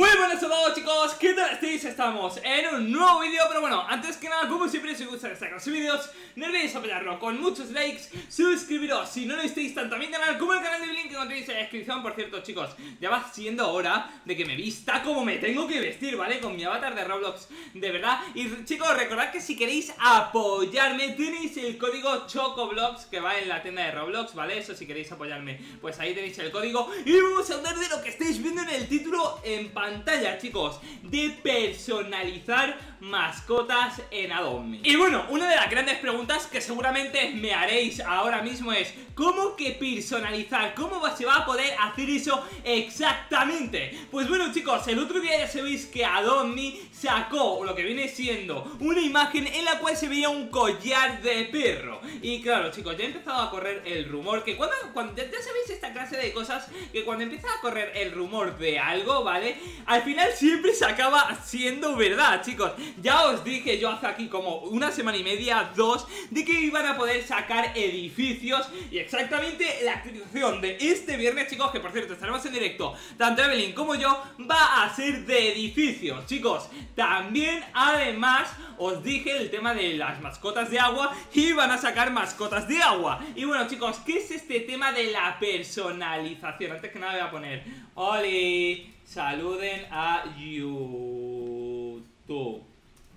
Muy buenas a todos chicos, ¿qué tal estáis? Estamos en un nuevo vídeo, pero bueno, antes que nada, como siempre, si os gusta esta clase de vídeos, no olvidéis apoyarlo con muchos likes, suscribiros si no lo estáis tanto a mi canal como al canal de Blink que encontréis en la descripción. Por cierto, chicos, ya va siendo hora de que me vista como me tengo que vestir, ¿vale? Con mi avatar de Roblox, de verdad. Y chicos, recordad que si queréis apoyarme, tenéis el código CHOCOBLOX que va en la tienda de Roblox, ¿vale? Eso si queréis apoyarme, pues ahí tenéis el código. Y vamos a hablar de lo que estáis viendo en el título en pantalla pantalla, chicos, de personalizar mascotas en Adobe. Y bueno, una de las grandes preguntas que seguramente me haréis ahora mismo es ¿Cómo que personalizar? ¿Cómo se va a poder hacer eso exactamente? Pues bueno chicos, el otro día ya sabéis que Adobe sacó lo que viene siendo una imagen en la cual se veía un collar de perro Y claro chicos, ya ha empezado a correr el rumor que cuando, ya sabéis esta clase de cosas Que cuando empieza a correr el rumor de algo, ¿vale? Al final siempre se acaba siendo verdad chicos Ya os dije yo hace aquí como una semana y media, dos De que iban a poder sacar edificios y exactamente la actualización de este viernes, chicos, que por cierto estaremos en directo, tanto Evelyn como yo, va a ser de edificios, chicos. También, además, os dije el tema de las mascotas de agua y van a sacar mascotas de agua. Y bueno, chicos, ¿qué es este tema de la personalización? Antes que nada voy a poner, Oli, saluden a YouTube.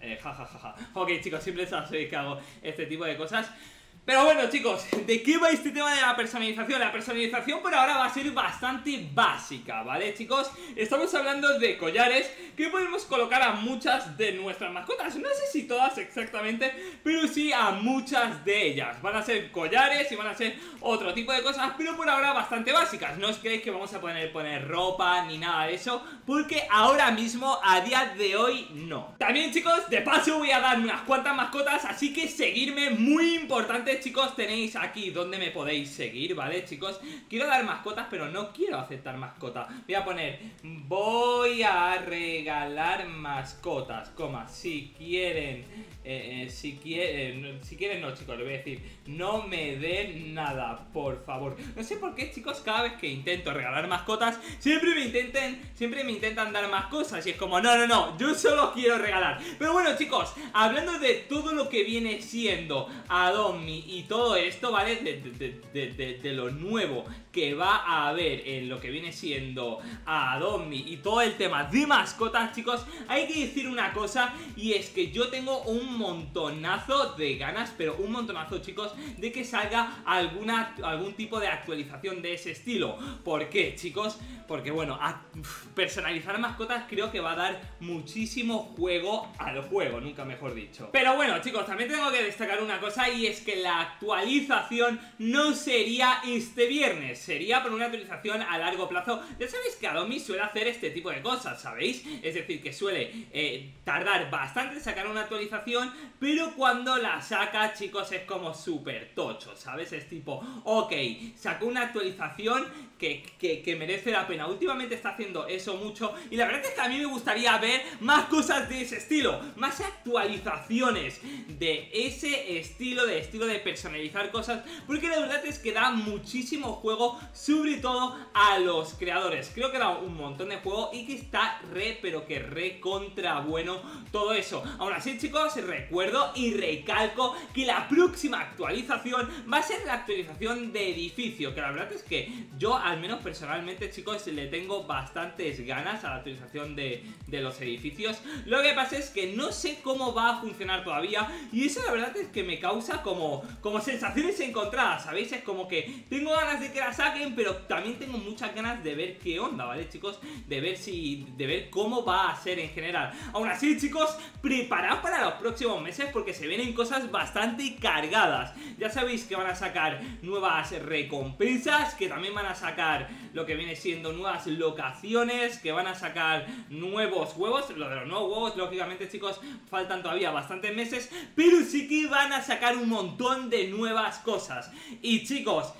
Eh, ja, ja, ja, ja. Ok, chicos, siempre sabéis que hago este tipo de cosas. Pero bueno chicos, ¿de qué va este tema de la personalización? La personalización por ahora va a ser bastante básica, ¿vale chicos? Estamos hablando de collares que podemos colocar a muchas de nuestras mascotas No sé si todas exactamente, pero sí a muchas de ellas Van a ser collares y van a ser otro tipo de cosas, pero por ahora bastante básicas No os creéis que vamos a poner, poner ropa ni nada de eso Porque ahora mismo, a día de hoy, no También chicos, de paso voy a dar unas cuantas mascotas, así que seguirme, muy importante chicos, tenéis aquí donde me podéis seguir, ¿vale, chicos? Quiero dar mascotas, pero no quiero aceptar mascotas. Voy a poner, voy a regalar mascotas, coma, si quieren, eh, eh, si quieren, si quieren no, chicos, le voy a decir, no me den nada, por favor. No sé por qué, chicos, cada vez que intento regalar mascotas, siempre me intenten, siempre me intentan dar más cosas Y es como, no, no, no, yo solo quiero regalar. Pero bueno, chicos, hablando de todo lo que viene siendo Adomi y todo esto, ¿vale? De, lo nuevo que va a haber en lo que viene siendo Adobe y todo el tema de mascotas, chicos, hay que decir una cosa y es que yo tengo un montonazo de ganas, pero un montonazo, chicos, de que salga alguna, algún tipo de actualización de ese estilo. ¿Por qué, chicos? Porque, bueno, personalizar mascotas creo que va a dar muchísimo juego al juego, nunca mejor dicho. Pero bueno, chicos, también tengo que destacar una cosa y es que la actualización no sería este viernes, sería por una actualización a largo plazo. Ya sabéis que Adobe suele hacer este tipo de cosas, ¿sabéis? Es decir, que suele eh, tardar bastante en sacar una actualización, pero cuando la saca, chicos, es como súper tocho, ¿sabes? Es tipo, ok, sacó una actualización que, que merece la pena. Últimamente está haciendo eso mucho y la verdad es que a mí me gustaría ver más cosas de ese estilo, más actualizaciones de ese estilo, de estilo de personalizar cosas porque la verdad es que da muchísimo juego sobre todo a los creadores. Creo que da un montón de juego y que está re pero que re contra bueno todo eso. Aún así chicos recuerdo y recalco que la próxima actualización va a ser la actualización de edificio que la verdad es que yo al menos personalmente chicos le tengo bastantes ganas a la actualización de, de los edificios. Lo que pasa es que no sé cómo va a funcionar todavía y eso la verdad es que me causa como, como sensaciones encontradas, ¿sabéis? Es como que tengo ganas de que la pero también tengo muchas ganas de ver qué onda, ¿vale, chicos? De ver si, de ver cómo va a ser en general. Aún así, chicos, preparad para los próximos meses porque se vienen cosas bastante cargadas. Ya sabéis que van a sacar nuevas recompensas, que también van a sacar lo que viene siendo nuevas locaciones, que van a sacar nuevos huevos. Lo de los nuevos huevos, lógicamente, chicos, faltan todavía bastantes meses, pero sí que van a sacar un montón de nuevas cosas. Y chicos,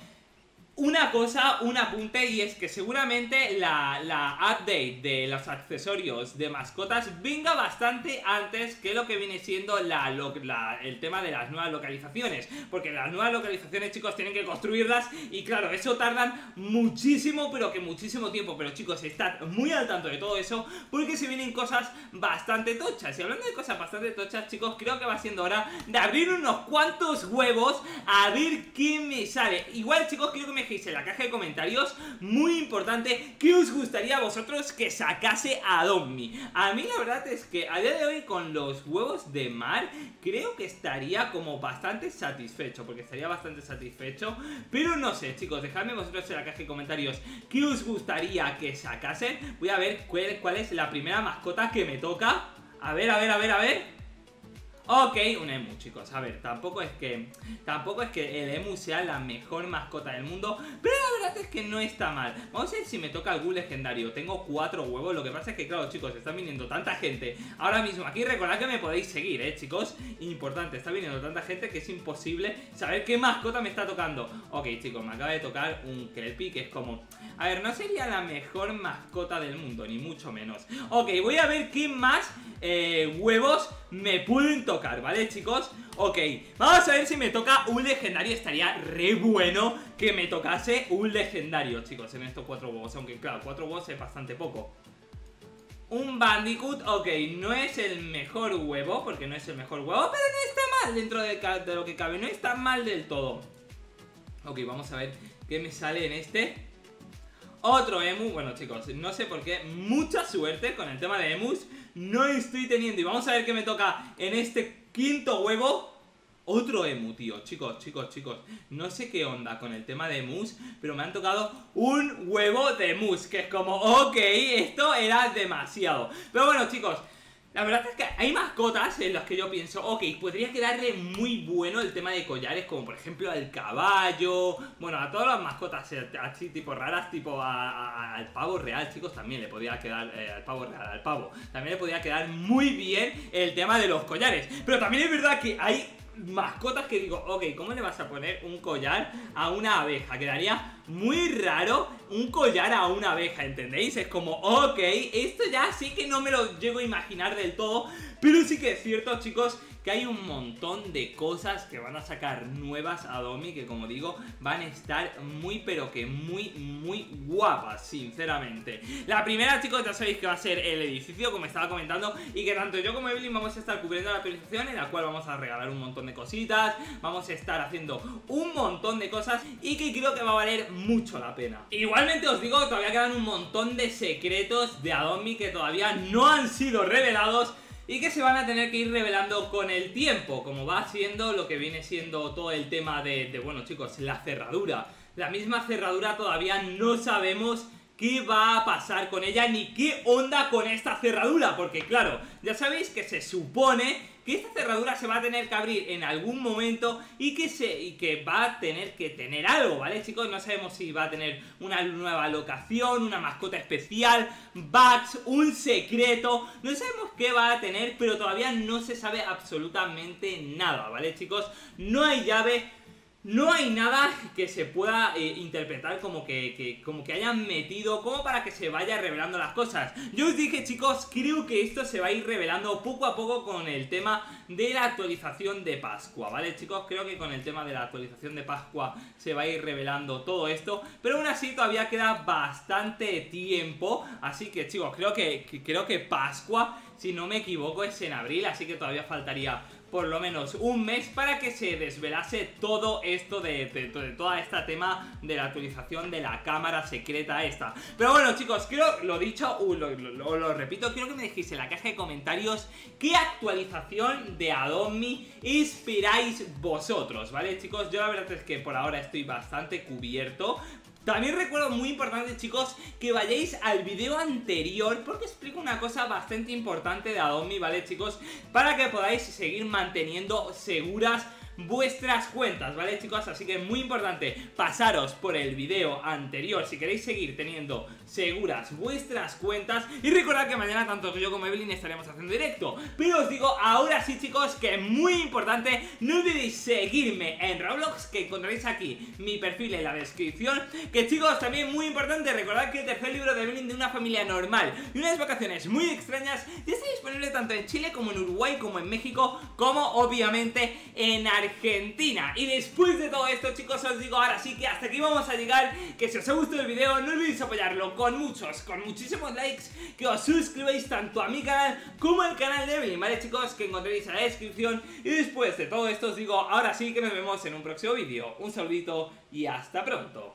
una cosa, un apunte y es que seguramente la, la, update de los accesorios de mascotas venga bastante antes que lo que viene siendo la, el tema de las nuevas localizaciones porque las nuevas localizaciones chicos tienen que construirlas y claro, eso tardan muchísimo pero que muchísimo tiempo. Pero chicos, estad muy al tanto de todo eso porque se vienen cosas bastante tochas. Y hablando de cosas bastante tochas chicos, creo que va siendo hora de abrir unos cuantos huevos a ver qué me sale. Igual chicos, quiero que me dejéis en la caja de comentarios, muy importante, ¿qué os gustaría a vosotros que sacase a Dommi? A mí la verdad es que a día de hoy con los huevos de mar, creo que estaría como bastante satisfecho, porque estaría bastante satisfecho, pero no sé chicos, dejadme vosotros en la caja de comentarios qué os gustaría que sacase voy a ver cuál es la primera mascota que me toca, a ver, a ver, a ver, a ver... Ok, un emu, chicos. A ver, tampoco es que tampoco es que el emu sea la mejor mascota del mundo, pero la verdad es que no está mal. Vamos a ver si me toca algún legendario. Tengo cuatro huevos, lo que pasa es que, claro, chicos, está viniendo tanta gente ahora mismo. Aquí recordad que me podéis seguir, ¿eh, chicos? Importante, está viniendo tanta gente que es imposible saber qué mascota me está tocando. Ok, chicos, me acaba de tocar un Kelpie, que es como... A ver, no sería la mejor mascota del mundo, ni mucho menos. Ok, voy a ver qué más eh, huevos me pueden tocar, ¿vale, chicos? Ok, vamos a ver si me toca un legendario Estaría re bueno que me tocase un legendario, chicos, en estos cuatro huevos Aunque, claro, cuatro huevos es bastante poco un Bandicoot, ok, no es el mejor huevo, porque no es el mejor huevo, pero no está mal dentro de, lo que cabe, no está mal del todo. Ok, vamos a ver qué me sale en este. Otro emu, bueno chicos, no sé por qué, mucha suerte con el tema de emus no estoy teniendo. Y vamos a ver qué me toca en este quinto huevo. Otro emu, tío, chicos, chicos, chicos No sé qué onda con el tema de mus Pero me han tocado un huevo de mus Que es como, ok, esto era demasiado Pero bueno, chicos la verdad es que hay mascotas en las que yo pienso, ok, podría quedarle muy bueno el tema de collares, como por ejemplo al caballo, bueno, a todas las mascotas eh, así tipo raras, tipo al pavo real, chicos, también le podría quedar, eh, al pavo real, al pavo, también le podría quedar muy bien el tema de los collares. Pero también es verdad que hay mascotas que digo, ok, ¿cómo le vas a poner un collar a una abeja? Quedaría muy raro un collar a una abeja, ¿entendéis? Es como, ok, esto ya sí que no me lo llego a imaginar del todo, pero sí que es cierto, chicos, que hay un montón de cosas que van a sacar nuevas a Domi que como digo van a estar muy pero que muy muy guapas sinceramente. La primera chicos ya sabéis que va a ser el edificio como estaba comentando y que tanto yo como Evelyn vamos a estar cubriendo la actualización en la cual vamos a regalar un montón de cositas, vamos a estar haciendo un montón de cosas y que creo que va a valer mucho la pena. Igualmente os digo que todavía quedan un montón de secretos de Adomi que todavía no han sido revelados y que se van a tener que ir revelando con el tiempo, como va siendo lo que viene siendo todo el tema de, de, bueno chicos, la cerradura. La misma cerradura todavía no sabemos qué va a pasar con ella ni qué onda con esta cerradura, porque claro, ya sabéis que se supone que esta cerradura se va a tener que abrir en algún momento y que, se, y que va a tener que tener algo, ¿vale chicos? No sabemos si va a tener una nueva locación, una mascota especial, bugs, un secreto, no sabemos qué va a tener, pero todavía no se sabe absolutamente nada, ¿vale chicos? No hay llave no hay nada que se pueda eh, interpretar como que, como que hayan metido como para que se vaya revelando las cosas. Yo os dije chicos, creo que esto se va a ir revelando poco a poco con el tema de la actualización de Pascua, ¿vale chicos? Creo que con el tema de la actualización de Pascua se va a ir revelando todo esto, pero aún así todavía queda bastante tiempo, así que chicos, creo que, creo que Pascua, si no me equivoco, es en abril, así que todavía faltaría por lo menos un mes para que se desvelase todo esto de, de, toda esta tema de la actualización de la cámara secreta esta. Pero bueno chicos, creo, lo dicho, uh, lo, repito, quiero que me dejéis en la caja de comentarios qué actualización de Adobe esperáis vosotros, ¿vale chicos? Yo la verdad es que por ahora estoy bastante cubierto también recuerdo muy importante chicos que vayáis al video anterior porque explico una cosa bastante importante de Adobe, ¿vale chicos? Para que podáis seguir manteniendo seguras vuestras cuentas, ¿vale chicos? Así que muy importante, pasaros por el video anterior si queréis seguir teniendo seguras vuestras cuentas y recordad que mañana tanto yo como Evelyn estaremos haciendo directo. Pero os digo ahora sí chicos que muy importante, no olvidéis seguirme en Roblox que encontraréis aquí mi perfil en la descripción. Que chicos, también muy importante, recordad que el tercer libro de Evelyn de una familia normal y unas vacaciones muy extrañas ya está disponible tanto en Chile como en Uruguay como en México como obviamente en Argentina. Y después de todo esto chicos os digo ahora sí que hasta aquí vamos a llegar, que si os ha gustado el video no olvidéis apoyarlo con muchos, con muchísimos likes, que os suscribáis tanto a mi canal como al canal de Evelyn, ¿vale chicos? Que encontraréis en la descripción y después de todo esto os digo ahora sí que nos vemos en un próximo vídeo. Un saludito y hasta pronto.